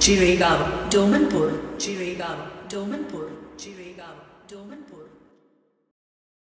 Jiregaon, Domanpur, Jiregaon, Domanpur.